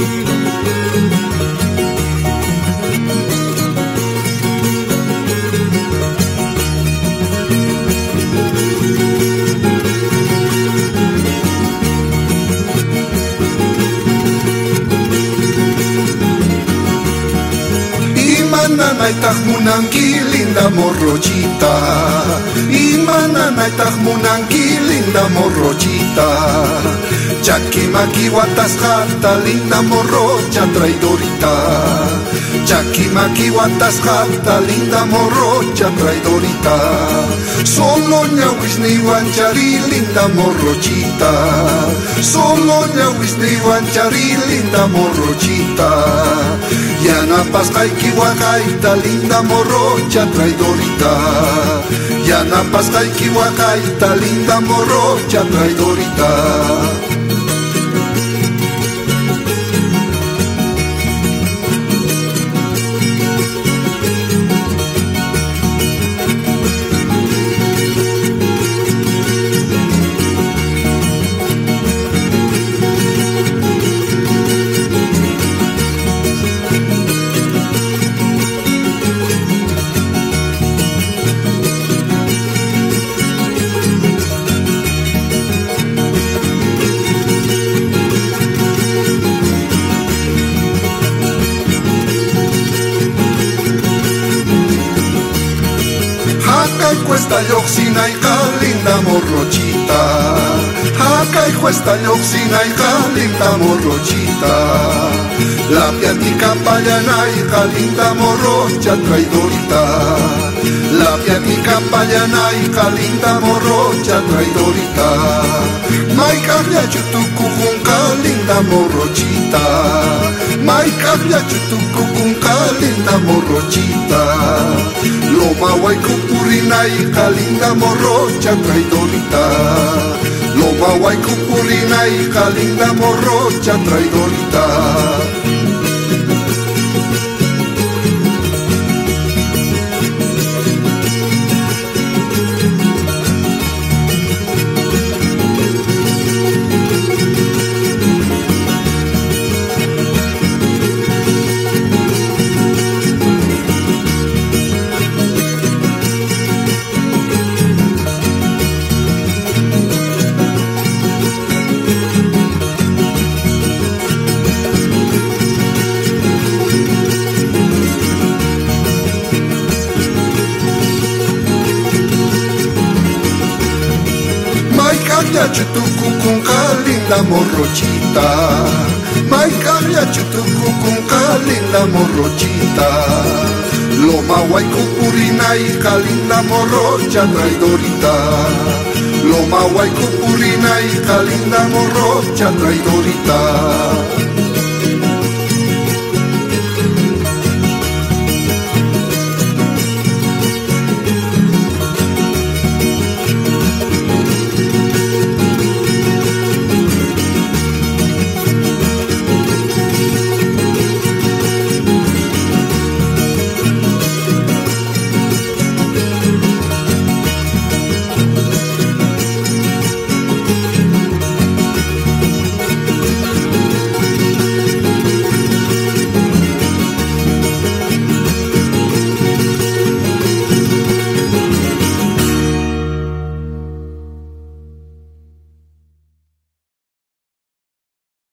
you. Imananaytaq munanki linda morrochita. Imananaytaq munanki linda morrochita. Chakimaki watasqata linda morrocha traidorita Chakimaki watasqata linda morrocha traidorita Solo ñawisni wanchari linda morrochita Solo ñawisni wanchari linda morrochita Yana pasqayki waqayta linda morrocha traidorita Yana pasqayki waqayta linda morrocha traidorita Acá cuesta yoxina y linda morrochita Acá cuesta yoxina y linda morrochita La piatica payana y linda morrocha traidorita. La piatica payana y linda morrocha traidorita. Maica ya chutucu con linda morrochita Maica ya chutucu linda morrochita. Loma waikupurina y kalinda morrocha traidorita. Loma waikupurina y kalinda morrocha traidorita Maikaya chutuku con linda morrochita. Maikaya chutuku con linda morrochita. Loma waikupurina y linda morrocha traidorita. Loma waikupurina y linda morrocha traidorita